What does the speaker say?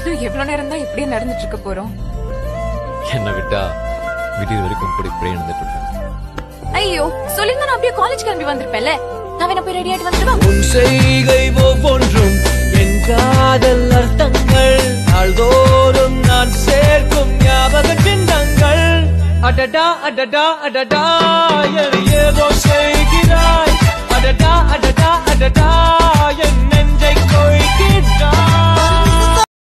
இன்னும் எவ்வளவு நேரம் தான் இப்படியே நடந்துட்டு இருக்க போறோம்? என்ன விட்டா விடிய வரைக்கும் கூட இப்படியே நடந்துட்டு இருக்கேன் ஐயோ சொல்லிருந்தா நான் அப்படியே காலேஜ் கிளம்பி வந்திருப்பேன்ல. நான் வேணா போய் ரெடி ஆயிட்டு வந்துடுவா உன் செய்கை ஒவ்வொன்றும் என் காதல் அர்த்தங்கள். நாள்தோறும் நான் சேர்க்கும் ஞாபக சின்னங்கள். அடடா அடடா அடடா ஏதோ